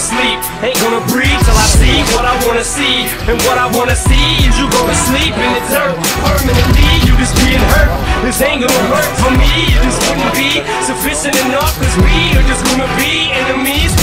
sleep. Ain't gonna breathe till I see what I wanna see. And what I wanna see is you gonna sleep in the dirt permanently. You just being hurt. This ain't gonna work for me. It just wouldn't be sufficient enough. Cause we are just gonna be enemies.